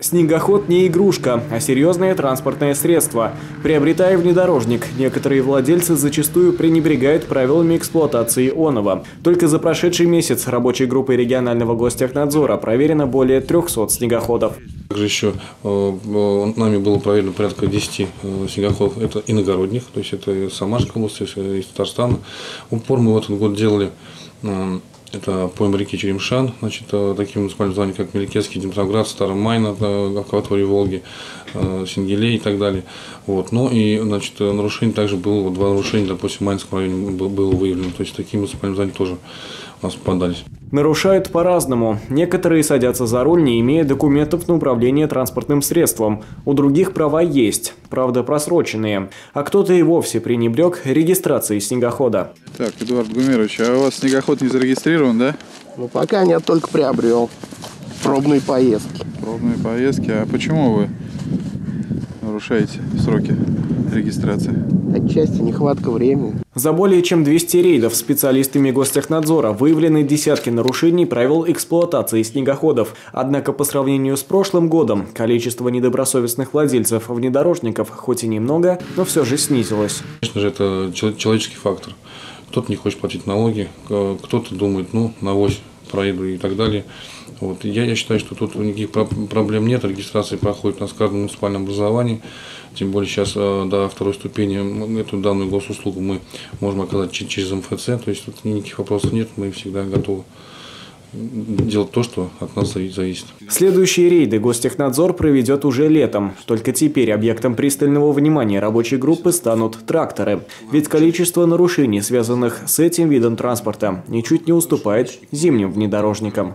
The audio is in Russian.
Снегоход не игрушка, а серьезное транспортное средство. Приобретая внедорожник, некоторые владельцы зачастую пренебрегают правилами эксплуатации Онова. Только за прошедший месяц рабочей группой регионального гостехнадзора проверено более 300 снегоходов. Также еще э, э, нами было проверено порядка 10 э, снегоходов. Это иногородних, то есть это из Самарской области, из Татарстана. Упор мы в этот год делали это пойма реки Черемшан, значит, такие муниципальные названия, как Меликетский, Димитроград, Старомайна, акватория Волги, Сингелей и так далее. Вот. Ну и, значит, нарушений также было, два нарушения, допустим, в Майнском районе было выявлено. То есть такие муниципальные названия тоже у нас попадались. Нарушают по-разному. Некоторые садятся за руль, не имея документов на управление транспортным средством. У других права есть, правда просроченные. А кто-то и вовсе пренебрег регистрацией снегохода. Так, Эдуард Гумерович, а у вас снегоход не зарегистрирован, да? Ну, пока нет, только приобрел. Пробные поездки. Пробные поездки. А почему вы нарушаете сроки регистрации? Отчасти нехватка времени. За более чем 200 рейдов специалистами Гостехнадзора выявлены десятки нарушений правил эксплуатации снегоходов. Однако по сравнению с прошлым годом количество недобросовестных владельцев внедорожников хоть и немного, но все же снизилось. Конечно же, это человеческий фактор. Кто-то не хочет платить налоги, кто-то думает, ну, на навозь проеду и так далее. Вот. Я, я считаю, что тут никаких проблем нет. Регистрация проходит на каждом муниципальном образовании. Тем более сейчас э, до второй ступени эту данную госуслугу мы можем оказать через МФЦ. То есть тут никаких вопросов нет. Мы всегда готовы делать то, что от нас зависит. Следующие рейды Гостехнадзор проведет уже летом. Только теперь объектом пристального внимания рабочей группы станут тракторы. Ведь количество нарушений, связанных с этим видом транспорта, ничуть не уступает зимним внедорожникам.